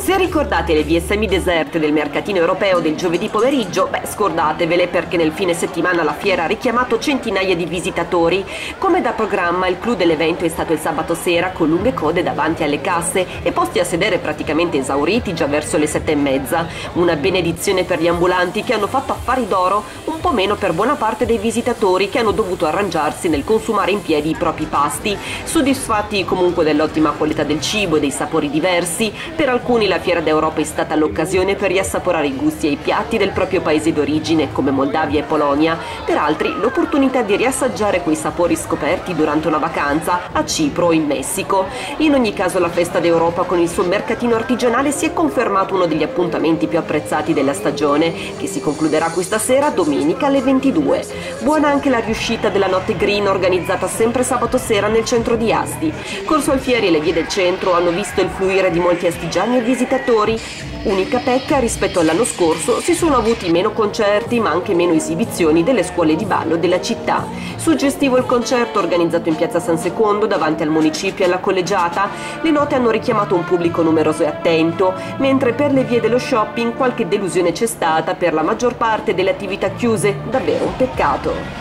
Se ricordate le vie semi-deserte del mercatino europeo del giovedì pomeriggio, beh, scordatevele perché nel fine settimana la fiera ha richiamato centinaia di visitatori. Come da programma, il clou dell'evento è stato il sabato sera con lunghe code davanti alle casse e posti a sedere praticamente esauriti già verso le sette e mezza. Una benedizione per gli ambulanti che hanno fatto affari d'oro, un po' meno per buona parte dei visitatori che hanno dovuto arrangiarsi nel consumare in piedi i propri pasti. Soddisfatti comunque dell'ottima qualità del cibo e dei sapori diversi, per alcuni la Fiera d'Europa è stata l'occasione per riassaporare i gusti e i piatti del proprio paese d'origine, come Moldavia e Polonia, per altri l'opportunità di riassaggiare quei sapori scoperti durante una vacanza a Cipro o in Messico. In ogni caso la Festa d'Europa con il suo mercatino artigianale si è confermato uno degli appuntamenti più apprezzati della stagione, che si concluderà questa sera domenica alle 22. Buona anche la riuscita della Notte Green organizzata sempre sabato sera nel centro di Asti. Corso Alfieri e le vie del centro hanno visto il fluire di molti astigiani e visitatori. Unica pecca rispetto all'anno scorso si sono avuti meno concerti ma anche meno esibizioni delle scuole di ballo della città. Suggestivo il concerto organizzato in piazza San Secondo davanti al municipio e alla collegiata. Le note hanno richiamato un pubblico numeroso e attento, mentre per le vie dello shopping qualche delusione c'è stata per la maggior parte delle attività chiuse. Davvero un peccato.